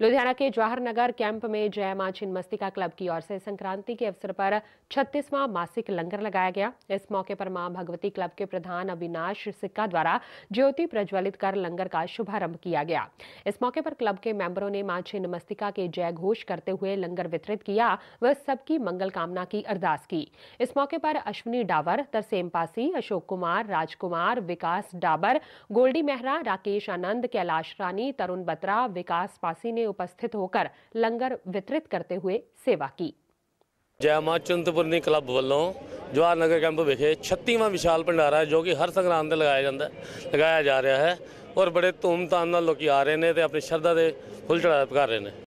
लुधियाना के जवाहर नगर कैंप में जय माँ छिन्नमस्तिका क्लब की ओर से संक्रांति के अवसर पर छत्तीसवां मासिक लंगर लगाया गया। इस मौके पर माँ भगवती क्लब के प्रधान अविनाश सिक्का द्वारा ज्योति प्रज्वलित कर लंगर का शुभारंभ किया गया। इस मौके पर क्लब के मेंबरों ने माँ छिन्नमस्तिका के जय घोष करते हुए लंगर वितरित किया व सबकी मंगल कामना की अरदास की। इस मौके पर अश्विनी डावर, तरसेम पासी, अशोक कुमार, राजकुमार, विकास डाबर, गोल्डी मेहरा, राकेश आनंद, कैलाश रानी, तरुण बत्रा, विकास पासी ने उपस्थित होकर लंगर वितरित करते हुए सेवा की ਜੈ ਮਾਂ ਚਿੰਤਪੁਰਨੀ ਕਲੱਬ ਵੱਲੋਂ ਜਵਾਹਰ ਨਗਰ ਕੈਂਪ ਵਿਖੇ 36ਵਾਂ ਵਿਸ਼ਾਲ ਭੰਡਾਰਾ ਹੈ ਜੋ ਕਿ ਹਰ ਸੰਗਰਾਂਦ ਤੇ ਲਗਾਇਆ ਜਾਂਦਾ ਹੈ, ਲਗਾਇਆ ਜਾ ਰਿਹਾ ਹੈ ਔਰ ਬੜੇ ਧੂਮਧਾਮ ਨਾਲ ਲੋਕੀ ਆ ਰਹੇ ਨੇ ਤੇ ਆਪਣੀ ਸ਼ਰਧਾ ਦੇ ਫੁੱਲ ਚੜਾਅ ਕਰ ਰਹੇ ਨੇ